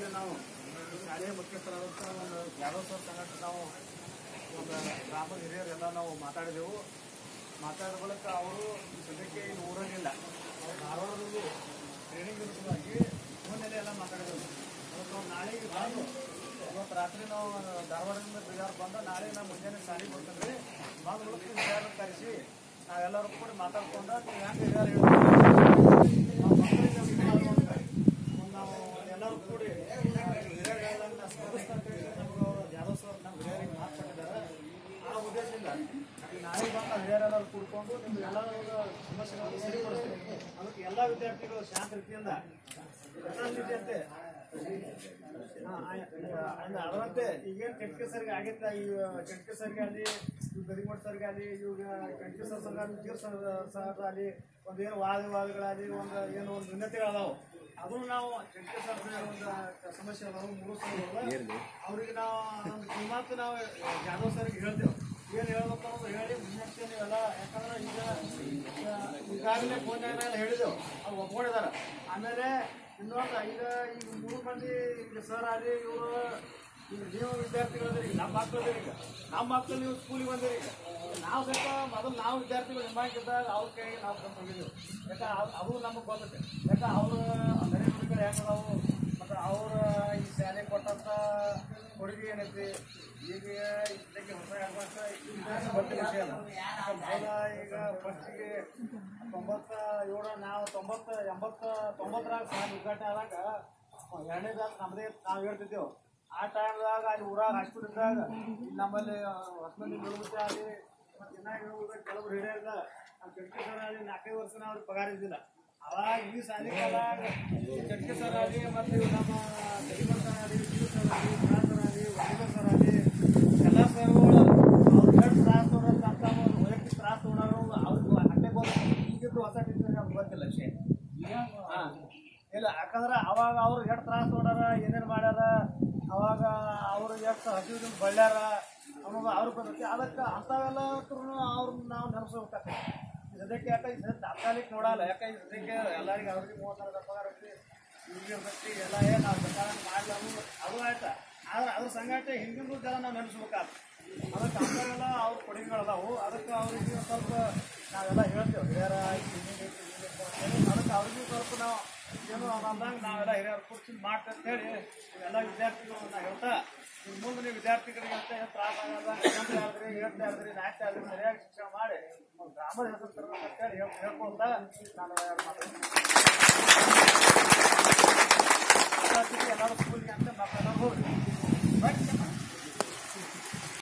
ನಿನ್ನೆ ನಾವು ಶಾಲೆಯ ಮುಖ್ಯಸ್ಥರಾದಂಥ ಒಂದು ಯಾದವ್ ಸರ್ ಸಂಘಟ ನಾವು ಒಂದು ಗ್ರಾಮದ ಹಿರಿಯರೆಲ್ಲ ನಾವು ಮಾತಾಡಿದೆವು. ಮಾತಾಡಿದ ಬಳಿಕ ಅವರು ಸದ್ಯಕ್ಕೆ ಇಲ್ಲಿ ಊರಾಗಿಲ್ಲ ಧಾರವಾಡದಲ್ಲಿ ಟ್ರೈನಿಂಗ್ ಸಲುವಾಗಿ ಫೋನಲ್ಲಿ ಎಲ್ಲ ಮಾತಾಡಿದೆವು ಅದಕ್ಕೆ ನಾವು ನಾಳೆಗೆ ಇವತ್ತು ರಾತ್ರಿ ನಾವು ಧಾರವಾಡದಿಂದ ಬಿಜಾರ್ ಬಂದು ನಾಳೆ ನಾವು ಮುಂಜಾನೆ ಶಾಲೆಗೆ ಬರ್ತೀವಿ ಬಂದ ಬಳಿಕ ಕರೆಸಿ ನಾವೆಲ್ಲರೂ ಕೂಡ ಮಾತಾಡ್ಕೊಂಡು ನೀವು ಹೆಂಗೆ ಹಿರಿಯರು ಹೇಳ್ತೀವಿ ನಾವು ಮಕ್ಕಳಿಗೆ ಇದು ಮಾಡುವಂತ ಒಂದು ನಾವು ಎಲ್ಲರೂ ಕೂಡಿ ಹಿರಿಯರುಗಳನ್ನ ಸ್ಮರಿಸ್ತಕ್ಕಂಥ ನಮ್ಗೆ ಅವರು ಜಾಧವ್ ಸರ್ ನಮ್ಮ ಹಿರಿಯರಿಗೆ ಮಾತಾಡಿದ್ದಾರೆ ಆ ಉದ್ದೇಶದಿಂದ ಈ ನಾಳೆ ಬಂದ ಎಲ್ಲ ವಿದ್ಯಾರ್ಥಿಗಳು ಶಾಂತ ರೀತಿಯಿಂದ ಅದರಂತೆ ಈಗೇನು ಕೆಟ್ಕೆ ಸರ್ಗೆ ಆಗಿತ್ತ ಈ ಸರ್ಗೆ ಆಗಲಿ ಇವ್ ಸರ್ಗೆ ಆಗಲಿ ಇವಾಗ ಕೆಟ್ಕೆ ಸರ್ ಸರ್ಗಾಲಿ ಆಗಲಿ ಒಂದು ವಾದ ವಿವಾದಗಳಾಗಲಿ ಒಂದು ಏನು ಒಂದು ಅದನ್ನು ನಾವು ಕೆಟ್ಕೆ ಸರ್ ಒಂದು ಸಮಸ್ಯೆ ಅದಾವು ಮೂರು ಸರ್ ಅವ್ರಿಗೆ ನಾವು ಒಂದು ಕಿಮ್ಮತ್ತು ನಾವು, ಜಾಧವ್ ಸರ್ಗೆ ಹೇಳ್ತೇವೆ. ಏನು ಹೇಳ್ಬೇಕು ಅನ್ನೋದು ಹೇಳಿ ನೀವು ನೀವೆಲ್ಲ, ಯಾಕಂದ್ರೆ ಈಗ ಈಗ ಈಗಾಗಲೇ ಹೇಳಿದೆವು ಅವ್ರು ಒಪ್ಕೊಂಡಿದ್ದಾರೆ. ಆಮೇಲೆ ಇನ್ನೊಂದು ಐದು ಈಗ ಮೂರು ಮಂದಿ ಈಗ ಸರ್ ಆಗಲಿ ಇವರು, ಈಗ ನೀವು ವಿದ್ಯಾರ್ಥಿಗಳು ಈಗ ನಮ್ಮ ಮಕ್ಕಳು ನೀವು ಸ್ಕೂಲಿಗೆ ಬಂದಿರಿ ಈಗ. ನಾವು ಸ್ವಲ್ಪ ಮೊದಲು ನಾವು ವಿದ್ಯಾರ್ಥಿಗಳು ನಿಮ್ಮಾಗಿದ್ದಾಗ ಅವ್ರ ಕೈಗೆ ನಾವು ಬಂದು ಹೋಗಿದ್ದೆವು ಯಾಕೆ ಅವ್- ಅದು ನಮಗೆ ಗೊತ್ತೈತೆ ಯಾಕೆ ಅವರು ನುಡಿಗಳು ಹೆಂಗದಾವು ಮತ್ತು ಅವ್ರ ಈ ಶಾಲೆ ಕೊಟ್ಟಂತ ಕೊಡುಗೆ ಏನೈತಿ? ಈಗ ಇದಕ್ಕೆ ಹೊಸ ಗೊತ್ತಿಲ್ಲ ವಿಷಯ ಅಲ್ಲ. ಈಗ ಫಸ್ಟಿಗೆ ತೊಂಬತ್ತ ಏಳು, ನಾವು ತೊಂಬತ್ತ, ಎಂಬತ್ತ, ತೊಂಬತ್ತರಾಗ ಸಾಲ ಉದ್ಘಾಟನೆ ಆದಾಗ ಎರಡನೇದಾಗ ನಮ್ಮದೇ ನಾವು ಹೇಳ್ತಿದ್ದೆವು. ಆ ಟೈಮ್ದಾಗ ಅಲ್ಲಿ ಊರಾಗ ಹಾಸ್ಪಿಟಲ್ ಇದ್ದಾಗ ಇಲ್ಲಿ ನಮ್ಮಲ್ಲಿ ಹೊಸಮಂದಿ ಬೆಳಗುತ್ತೆ ಮತ್ತು ಇನ್ನಾಗ ಕೆಲವರು ಹಿಡಿಯಲ್ಲ ನಮ್ಮ ಕೆಟ್ಟಿ ನಾಲ್ಕೈದು ವರ್ಷ ಅವ್ರಿಗೆ ಪಗಾರ ಇದ್ದಿಲ್ಲ. ಅವಾಗ ಈ ಸಾಲಿಕಾಲಾಗ ಕೆಟ್ಟಿ ಸರ್ ಆಗಲಿ ಮತ್ತು ನಮ್ಮ ಕಡಿಮರ್ ಸರ್ ಆಗಲಿ ಸರ್ ಆಗಲಿ ಸರ್ ಆಗಲಿ ವೈದ್ಯ ಸರ್ ಆಗಲಿ ಎಲ್ಲ ಸರ್ಗಳು ಅವ್ರು ಎಷ್ಟು ತ್ರಾಸ ಅಂತ ಒಂದು ವೈಯಕ್ತಿಕ ತ್ರಾಸ ತೊಗೊಳೋರು ಅವ್ರಿಗೆ ಅಡ್ಡೆ ಈಗಿದ್ದು ಹೊಸ ಟೀಚರ್ ನಮ್ಗೆ ಗೊತ್ತಿಲ್ಲ ವಿಷಯ ಹಾಂ. ಇಲ್ಲ ಯಾಕಂದ್ರೆ ಅವಾಗ ಅವ್ರು ಎಷ್ಟು ತ್ರಾಸ ತೊಗೊಂಡಾರ ಏನೇನು ಮಾಡ್ಯಾರ ಅವಾಗ ಅವ್ರು ಎಷ್ಟು ಹಸಿವಿನ ಬಳ್ಳ್ಯಾರ ಅವಾಗ ಅವ್ರಿಗೆ ಬರ್ತೈತಿ ಅದಕ್ಕೆ ಅಂಥವೆಲ್ಲ ಅವ್ರನ್ನ ನಾವು ನೆನಸ್ಬೇಕಾಗ್ತದೆ ಸದ್ಯಕ್ಕೆ ಯಾಕೆ ಸದ್ಯ ತಾತ್ಕಾಲಿಕ ನೋಡಲ್ಲ? ಯಾಕೆ ಸದ್ಯಕ್ಕೆ ಎಲ್ಲರಿಗೆ ಅವ್ರಿಗೆ ಮೂವತ್ತು ಸಾವಿರ ಪಗಾರ ಹೋಗ್ತಿ ಎಲ್ಲ ಏನು ನಾವು ಸರ್ಕಾರ ಮಾಡಲ್ಲ ಅದು ಆಯ್ತಾ. ಆದ್ರೆ ಅದ್ರ ಸಂಗಾಟ ಹಿಂದಿನ ಜನ ನಾವು ನೆನೆಸ್ಬೇಕಾಗ್ತದೆ ಅದಕ್ಕೆ ಅಂಥವೆಲ್ಲ ಅವ್ರ ಕೊಡುಗೆಗಳದಾವು ಅದಕ್ಕೆ ಅವ್ರಿಗೆ ಸ್ವಲ್ಪ ನಾವೆಲ್ಲ ಹೇಳ್ತೇವೆ. ಹಿರಿಯರ. ಅದಕ್ಕೆ ಅವ್ರಿಗೂ ಸ್ವಲ್ಪ ನಾವು ಏನು ಅಂದಂಗೆ ನಾವೆಲ್ಲ ಹಿರಿಯರು ಕೂರ್ಸಿ ಮಾಡ್ತಾ ಅಂತ ಹೇಳಿ ಎಲ್ಲ ವಿದ್ಯಾರ್ಥಿಗಳು ನಾ ಹೇಳ್ತಾ ಮುಂದೆ ನೀವು ವಿದ್ಯಾರ್ಥಿಗಳಿಗೆ ಅಂತ ತ್ರಾಸ ಎಂಟು ಆದ್ರಿ ಎಂಟು ಆದ್ರಿ ನಾಲ್ಕು ಆದ್ರಿ ಸರಿಯಾಗಿ ಶಿಕ್ಷಣ ಮಾಡಿ. 我也是，这里要要报答，那都要报答。